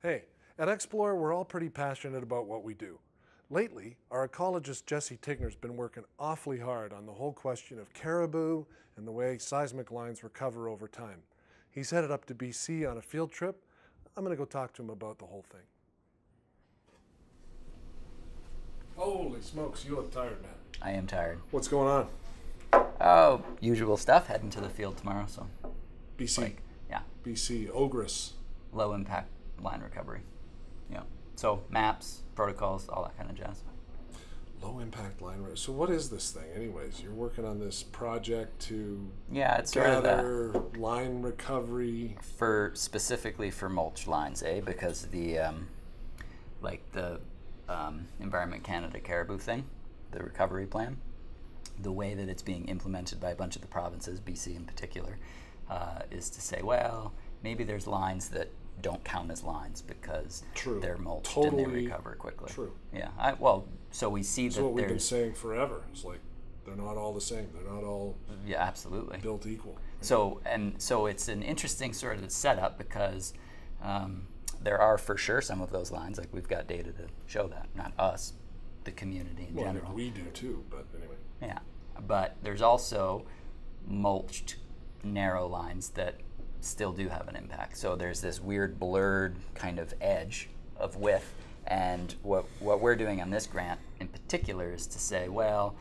Hey, at Explor, we're all pretty passionate about what we do. Lately, our ecologist Jesse Tigner's been working awfully hard on the whole question of caribou and the way seismic lines recover over time. He's headed up to BC on a field trip. I'm going to go talk to him about the whole thing. Holy smokes, you look tired, man. I am tired. What's going on? Oh, usual stuff. Heading to the field tomorrow, so BC. like, yeah, BC. OGRIS. low impact line recovery. Yeah. So maps, protocols, all that kind of jazz. Low impact line. re- So, what is this thing, anyways? You're working on this project to Yeah, it's sort of line recovery. for specifically for mulch lines, eh? Because the um, like the um, Environment Canada caribou thing, the recovery plan, the way that it's being implemented by a bunch of the provinces, BC in particular, uh, is to say, well, maybe there's lines that don't count as lines because True. they're mulched and they recover quickly. true. Yeah. I, well, so we see That's that what we've been saying forever. It's like they're not all the same. They're not all yeah, absolutely. built equal. So and so it's an interesting sort of setup because um, there are for sure some of those lines like we've got data to show that not us, the community in Well, I mean, general. we do too, but anyway. yeah, but there's also mulched narrow lines that still do have an impact. So there's this weird blurred kind of edge of width. And what, what we're doing on this grant in particular is to say, well,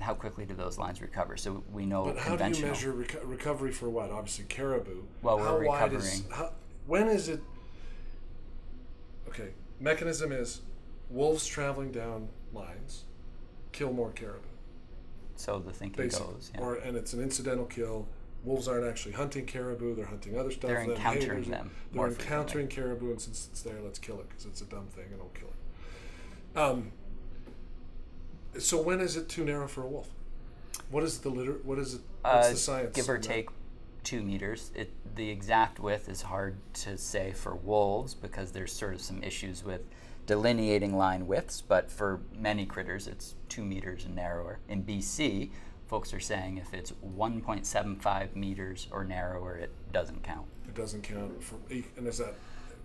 how quickly do those lines recover? So we know But how do you measure reco- recovery for what? Obviously, caribou. Well, we're how wide is recovering- how, when is it? Okay, mechanism is wolves traveling down lines, kill more caribou. So the thinking Basically, goes, yeah. or and it's an incidental kill. Wolves aren't actually hunting caribou; they're hunting other stuff. They're hey, encountering there's them They're encountering caribou, and since it's there, let's kill it because it's a dumb thing, and I'll kill it. Um. So when is it too narrow for a wolf? What is the liter? What is it? What's Uh, the science? give or take two meters. It, the exact width is hard to say for wolves because there's sort of some issues with delineating line widths, but for many critters, it's two meters and narrower. In BC, folks are saying if it's 1.75 meters or narrower, it doesn't count. It doesn't count for, and is that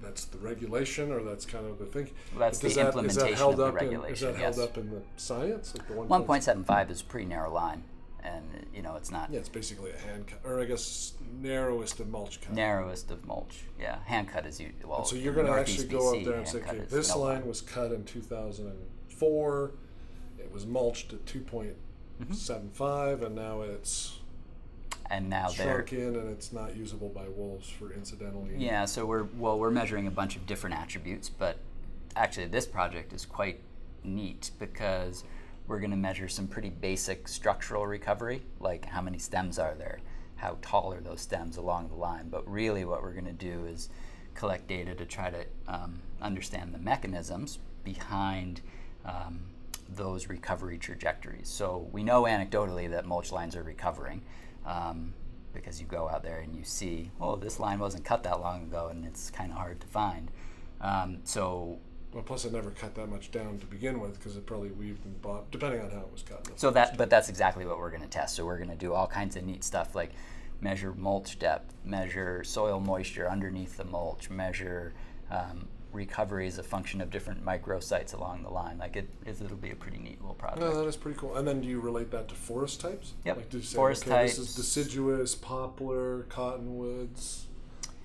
that's the regulation, or that's kind of the thing? That's the that- implementation held of the up in- regulation, Is that held yes. up in the science? Like the 1.75 is a pretty narrow line, and you know it's not Yeah, it's basically a hand cut, or I guess narrowest of mulch cut. narrowest of mulch. Yeah, hand cut is you. Well, so you're in going to actually go BC, up there and say, okay, is this no line was cut in 2004. It was mulched at 2.75, Mm-hmm. and now it's and now they're in, and it's not usable by wolves for incidentally. Yeah, so we're well, we're measuring a bunch of different attributes, but actually this project is quite neat because we're going to measure some pretty basic structural recovery, like how many stems are there, how tall are those stems along the line. But really, what we're going to do is collect data to try to um, understand the mechanisms behind um, those recovery trajectories. So we know anecdotally that mulch lines are recovering. Um, because you go out there and you see, oh, this line wasn't cut that long ago, and it's kind of hard to find. Um, so, Well, plus it never cut that much down to begin with because it probably weaved and bobbed, depending on how it was cut. so that, but that's exactly what we're going to test. So we're going to do all kinds of neat stuff like measure mulch depth, measure soil moisture underneath the mulch, measure um, recovery is a function of different microsites along the line. Like it, it'll be a pretty neat little project. No, that is pretty cool. And then do you relate that to forest types? Yep. Like do you say, Forest okay, this is types. deciduous, poplar, cottonwoods,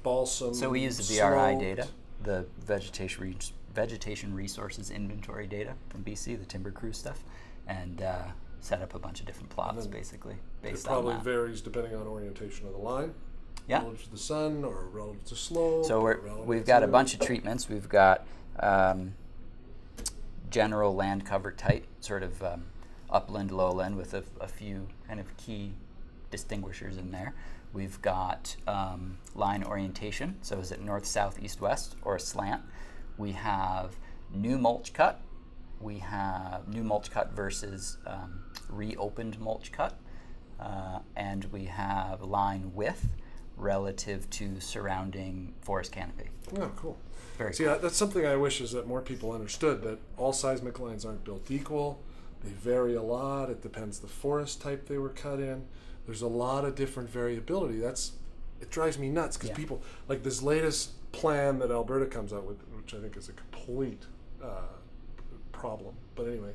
balsam. So we use the VRI sloped. data, the vegetation re- vegetation resources inventory data from BC, the Timber Crew stuff, and uh, set up a bunch of different plots basically It based on probably that. varies depending on orientation of the line. Yeah. Relative to the sun or relative to slope. So we're, relative we've got a bunch of treatments. We've got um, general land cover type, sort of um, upland, lowland, with a, a few kind of key distinguishers in there. We've got um, line orientation, so is it north, south, east, west, or a slant? We have new mulch cut. We have new mulch cut versus um, reopened mulch cut. Uh, and we have line width relative to surrounding forest canopy. Oh, cool. Very See, I- that's something I wish is that more people understood that all seismic lines aren't built equal. They vary a lot. It depends the forest type they were cut in. There's a lot of different variability. That's it drives me nuts because Yeah. people like this latest plan that Alberta comes out with, which I think is a complete uh, problem. But anyway,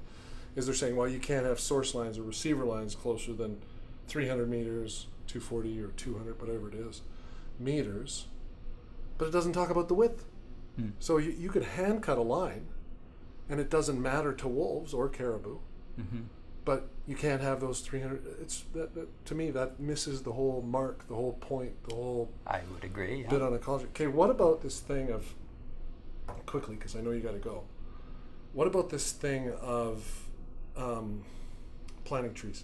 is they're saying, well, you can't have source lines or receiver lines closer than 300 meters, 240 or 200, whatever it is, meters. But it doesn't talk about the width. Hmm. So you, you could hand cut a line, and it doesn't matter to wolves or caribou. hmm But you can't have those 300. It's that, that to me that misses the whole mark, the whole point, the whole I would agree. Yeah. bit on ecology. Okay, what about this thing of quickly because I know you got to go. What about this thing of um, planting trees?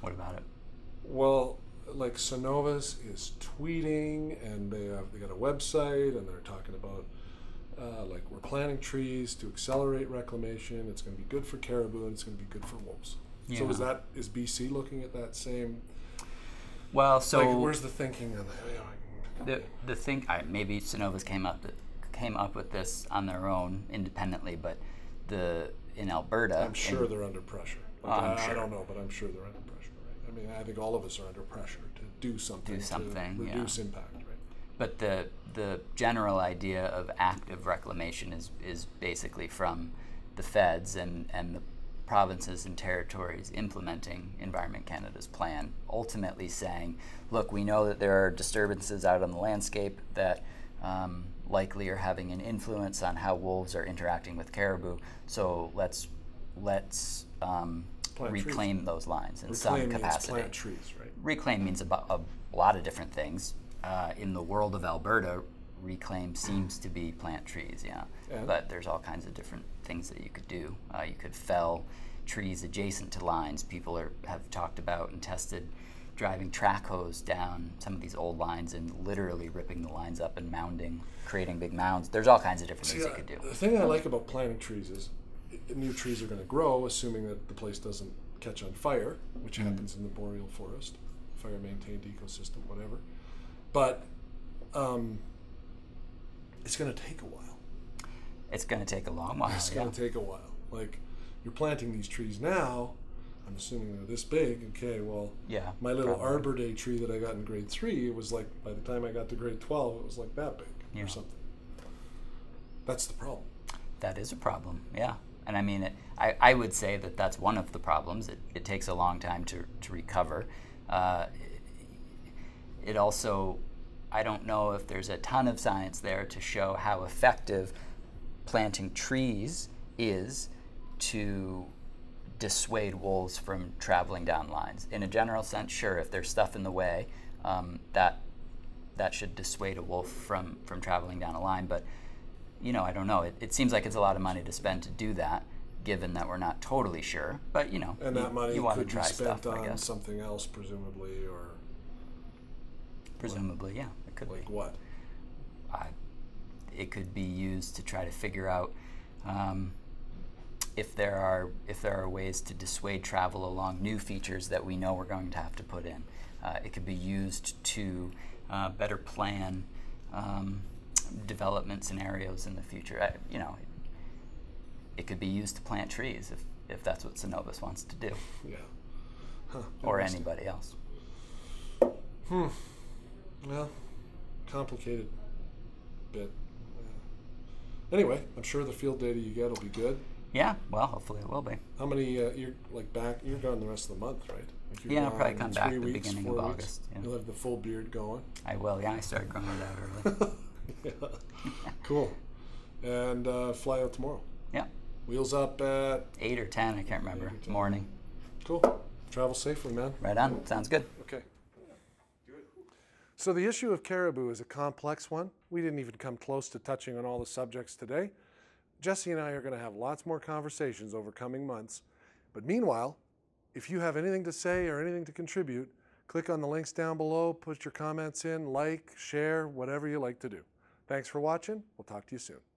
What about it? Well, like Cenovus is tweeting, and they have they got a website, and they're talking about uh, like we're planting trees to accelerate reclamation. It's going to be good for caribou, and it's going to be good for wolves. So is that is BC looking at that same? Well, so like, where's the thinking on that? the the thing I, maybe Cenovus came up came up with this on their own independently, but the in Alberta, I'm sure in- they're under pressure. Oh, Like, I'm I, I don't know, but I'm sure they're under pressure. I mean, I think all of us are under pressure to do something, something, to yeah. reduce impact. Right? But the the general idea of active reclamation is is basically from the feds and and the provinces and territories implementing Environment Canada's plan, ultimately saying, look, we know that there are disturbances out on the landscape that um, likely are having an influence on how wolves are interacting with caribou. So let's let's um, Plant trees. reclaim those lines in Reclaim some means capacity plant trees, right? reclaim means about a lot of different things. Uh, in the world of Alberta, reclaim seems to be plant trees, yeah. And? But there's all kinds of different things that you could do. Uh, you could fell trees adjacent to lines. People are, have talked about and tested driving track hoes down some of these old lines and literally ripping the lines up and mounding, creating big mounds. There's all kinds of different See, things you could do. The thing I like about planting trees is new trees are going to grow, assuming that the place doesn't catch on fire, which Mm-hmm. happens in the boreal forest, fire maintained ecosystem, whatever. But um, it's going to take a while. It's going to take a long while. It's yeah. going to take a while. Like you're planting these trees now. I'm assuming they're this big. Okay, well, Yeah, my little probably. Arbor Day tree that I got in grade three, it was like by the time I got to grade twelve, it was like that big Yeah. or something. That's the problem. That is a problem, yeah. And I mean, it, I, I would say that that's one of the problems. It, it takes a long time to, to recover. Uh, it also, I don't know if there's a ton of science there to show how effective planting trees is to dissuade wolves from traveling down lines. In a general sense, sure, if there's stuff in the way, um, that that should dissuade a wolf from from traveling down a line. But you know, I don't know. It, it seems like it's a lot of money to spend to do that, given that we're not totally sure. But you know, And you, that money you want could to try be spent stuff, on something else, presumably, or Presumably, yeah, it could like be. what? I, it could be used to try to figure out um, if there are if there are ways to dissuade travel along new features that we know we're going to have to put in. Uh, it could be used to uh, better plan um, development scenarios in the future. I, you know, it, could be used to plant trees if, if that's what Cenovus wants to do, Yeah. Huh. or anybody else. Hmm. Well, complicated bit. Anyway, I'm sure the field data you get will be good. Yeah, well, hopefully it will be. How many? Uh, you're like back. You're gone the rest of the month, right? Like Yeah, I'll probably come back three the beginning of weeks. August, yeah. You'll have the full beard going. I will. Yeah, I started growing it out early. yeah. cool. And uh, fly out tomorrow. yeah, Wheels up at. eight or ten, I can't remember. Eight or 10. Morning. Cool. Travel safely, man. Right on. Sounds good. Okay. So the issue of caribou is a complex one. We didn't even come close to touching on all the subjects today. Jesse and I are going to have lots more conversations over coming months. But meanwhile, if you have anything to say or anything to contribute, click on the links down below, put your comments in, like, share, whatever you like to do. Thanks for watching. We'll talk to you soon.